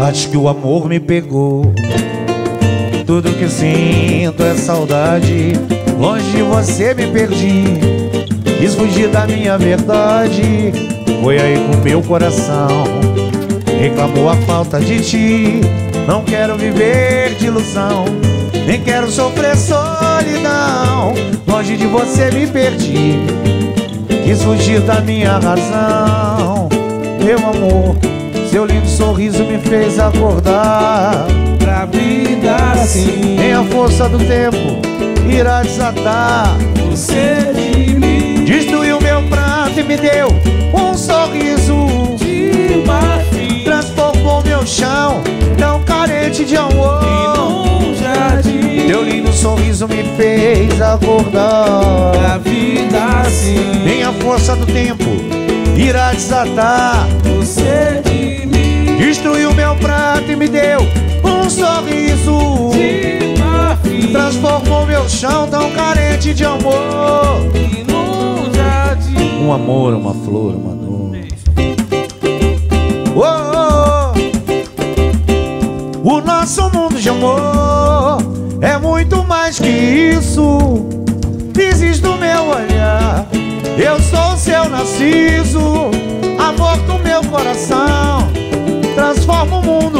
Acho que o amor me pegou. Tudo que sinto é saudade. Longe de você me perdi. Quis fugir da minha verdade. Foi aí com meu coração. Reclamou a falta de ti. Não quero viver de ilusão. Nem quero sofrer solidão. Longe de você me perdi. Quis fugir da minha razão. Meu amor, seu lindo sorriso me fez acordar. Pra vida assim, Nem a força do tempo irá desatar. você de mim Destruiu meu pranto e me deu um sorriso. de marfim Transformou meu chão tão carente de amor. num jardim. Teu lindo sorriso me fez acordar. Pra vida assim, Nem a força do tempo irá desatar. você Transformou meu chão tão carente de amor. e num jardim. Um amor, uma flor, uma nuvem. Oh, oh, oh. O nosso mundo de amor é muito mais que isso. Dizes do meu olhar, eu sou seu narciso. Amor do meu coração, transforma o mundo.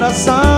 coração.